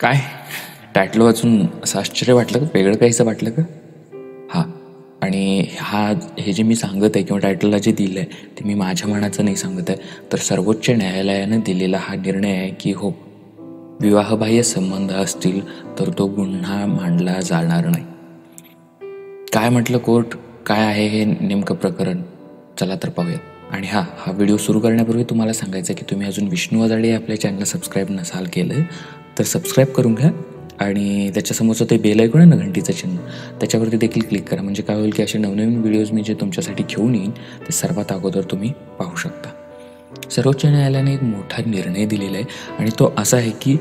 काय? टायटल वाचून असं आश्चर्य वाटलं का? वेगळं काहीसं वाटलं का? हां. आणि हा हे जे मी सांगत आहे किंवा टायटलला जे दिलं आहे ते मी माझ्या मनाचं नाही सांगत आहे. तर सर्वोच्च न्यायालयानं दिलेला हा निर्णय आहे की हो विवाहबाह्य संबंध असतील तर तो गुन्हा मांडला जाणार नाही. काय म्हटलं कोर्ट? काय आहे हे नेमकं प्रकरण? चला तर पाहूयात. आणि हा हा व्हिडिओ सुरू करण्यापूर्वी तुम्हाला सांगायचं आहे की तुम्ही अजून विष्णू अजाडे आपल्या चॅनलला सबस्क्राईब नसाल केलं तर सबस्क्राईब करून घ्या. आणि त्याच्यासमोरचं ते बेल ऐकून आहे ना घंटीचं चिन्ह त्याच्यावरती देखील क्लिक करा. म्हणजे काय होईल की असे नवनवीन व्हिडिओज मी जे तुमच्यासाठी घेऊन येईन ते सर्वात अगोदर तुम्ही पाहू शकता. सर्वोच्च न्यायालयाने एक मोठा निर्णय दिलेला आहे. आणि तो असा आहे की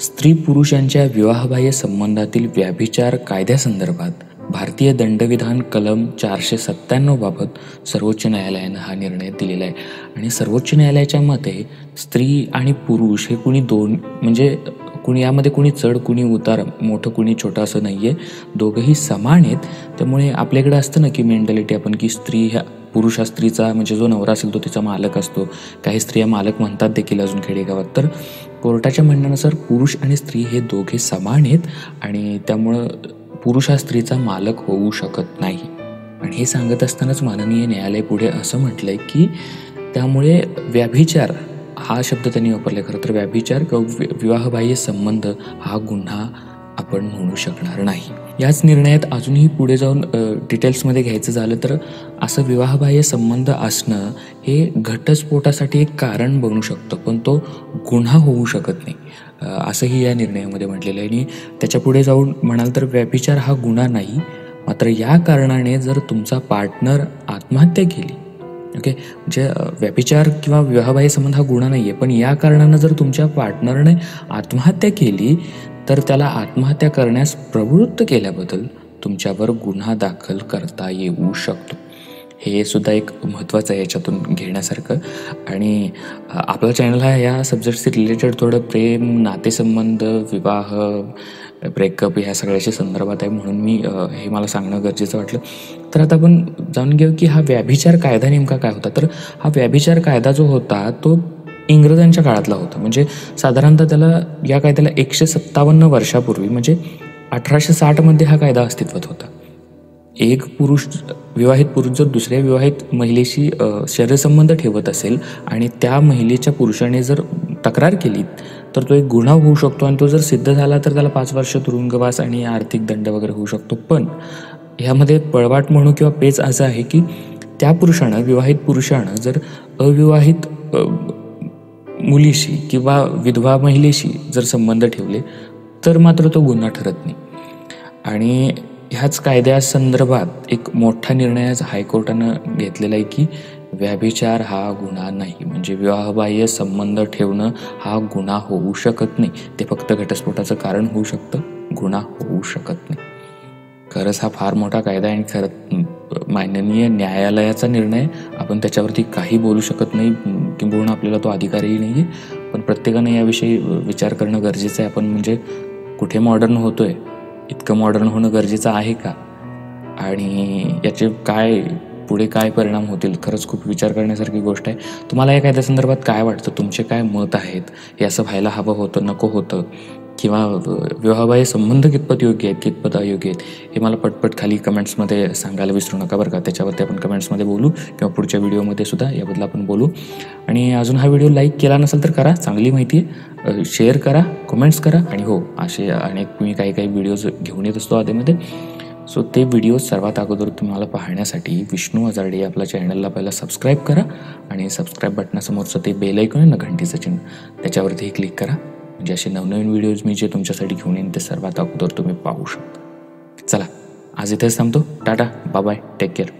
स्त्री पुरुषांच्या विवाहबाह्य संबंधातील व्याभिचार कायद्यासंदर्भात भारतीय दंडविधान कलम चारशे सत्त्याण्णवबाबत सर्वोच्च न्यायालयानं हा निर्णय दिलेला आहे. आणि सर्वोच्च न्यायालयाच्या मते स्त्री आणि पुरुष हे कुणी दोन म्हणजे कुणी यामध्ये कुणी चढ कुणी उतार मोठं कुणी छोटं असं नाही आहे दोघंही समान आहेत. त्यामुळे आपल्याकडे असतं ना की मेंटॅलिटी आपण की स्त्री ह्या पुरुष हा स्त्रीचा म्हणजे जो नवरा असेल तो तिचा मालक असतो. काही स्त्रिया मालक म्हणतात देखील अजून खेडेगावात. तर कोर्टाच्या म्हणण्यानुसार पुरुष आणि स्त्री हे दोघे समान आहेत आणि त्यामुळं पुरुष हा स्त्रीचा मालक होऊ शकत नाही. आणि हे सांगत असतानाच माननीय न्यायालय पुढे असं म्हटलंय की त्यामुळे व्याभिचार हा शब्द त्यांनी वापरला खरं तर व्याभिचार किंवा विवाहबाह्य संबंध हा गुन्हा आपण म्हणू शकणार नाही. याच निर्णयात अजूनही पुढे जाऊन डिटेल्समध्ये घ्यायचं झालं तर असं विवाहबाह्य संबंध असणं हे घटस्फोटासाठी एक कारण बनू शकतं पण तो गुन्हा होऊ शकत नाही. असंही या निर्णयामध्ये म्हटलेलं आहे. आणि त्याच्या पुढे जाऊन म्हणाल तर व्याभिचार हा गुन्हा नाही मात्र या कारणाने जर तुमचा पार्टनर आत्महत्या केली ओके? म्हणजे व्यभिचार किंवा विवाहबाह्य संबंध हा गुन्हा नाही आहे पण या कारणानं जर तुमच्या पार्टनरने आत्महत्या केली तर त्याला आत्महत्या करण्यास प्रवृत्त केल्याबद्दल तुमच्यावर गुन्हा दाखल करता येऊ शकतो. हे सुद्धा एक महत्त्वाचं आहे याच्यातून घेण्यासारखं. आणि आपला चॅनल हा या सब्जेक्टशी रिलेटेड थोडं प्रेम नातेसंबंध विवाह ब्रेकअप ह्या सगळ्याच्या संदर्भात आहे म्हणून मी हे मला सांगणं गरजेचं वाटलं. तर आता आपण जाणून घेऊ की हा व्याभिचार कायदा नेमका काय होता? तर हा व्याभिचार कायदा जो होता तो इंग्रजांच्या काळातला होता. म्हणजे साधारणतः त्याला या कायद्याला एकशे सत्तावन्न वर्षापूर्वी म्हणजे अठराशे साठमध्ये हा कायदा अस्तित्वात होता. एक पुरुष विवाहित पुरुष जर दुसऱ्या विवाहित महिलेशी शरीरसंबंध ठेवत असेल आणि त्या महिलेच्या पुरुषाने जर तक्रार केली तर तो एक गुन्हा होऊ शकतो आणि तो जर सिद्ध झाला तर त्याला पाच वर्ष तुरुंगवास आणि आर्थिक दंड वगैरे होऊ शकतो. पण ह्यामध्ये पळवाट म्हणू किंवा पेच असं आहे की त्या पुरुषानं विवाहित पुरुषानं जर अविवाहित मुलीशी किंवा विधवा महिलेशी जर संबंध ठेवले तर मात्र तो गुन्हा ठरत नाही. आणि ह्याच कायद्यासंदर्भात एक मोठा निर्णय आज हायकोर्टानं घेतलेला आहे की व्याभिचार हा गुन्हा नाही. म्हणजे विवाहबाह्य संबंध ठेवणं हा गुन्हा होऊ शकत नाही. ते फक्त घटस्फोटाचं कारण होऊ शकतं. गुन्हा होऊ शकत नाही. खरंच हा फार मोठा कायदा आहे आणि खरं माननीय न्यायालयाचा निर्णय. आपण त्याच्यावरती काही बोलू शकत नाही. किंबहुना आपल्याला तो अधिकारही नाही आहे. पण प्रत्येकाने याविषयी विचार करणं गरजेचं आहे. आपण म्हणजे कुठे मॉडर्न होतोय? इतकं मॉडर्न होणं गरजेचं आहे का? आणि याचे काय पुढे काय परिणाम होतील खरंच खूप विचार करण्यासारखी गोष्ट आहे. तुम्हाला या कायद्या संदर्भात काय वाटतं? तुमचे काय मत आहेत? हे असं व्हायला हवं होतं नको होतं? किंवा विवाहबाह्य संबंध कितपत योग्य आहेत कितपत अयोग्य आहेत? हे मला पटपट खाली कमेंट्समध्ये सांगायला विसरू नका बरं का. त्याच्यावरती आपण कमेंट्समध्ये बोलू किंवा पुढच्या व्हिडिओमध्ये सुद्धा याबद्दल आपण बोलू. आणि अजून हा व्हिडिओ लाईक केला नसेल तर करा. चांगली माहिती आहे. शेअर करा कमेंट्स करा. आणि हो असे अनेक मी काही काही व्हिडिओज घेऊन येत असतो आधीमध्ये. सो ते व्हिडिओ सर्वात अगोदर तुम्हाला पाहण्यासाठी विष्णू हजारडे आपल्या चॅनलला पहिला सबस्क्राईब करा आणि सबस्क्राईब बटनासमोरचं ते बेल ऐकून आहे ना घंटीचं चिन्ह त्याच्यावरतीही क्लिक करा. म्हणजे असे नवनवीन व्हिडिओज मी जे तुमच्यासाठी घेऊन येईन ते सर्वात अगोदर तुम्ही पाहू शकता. चला आज इथेच थांबतो. Tata bye take care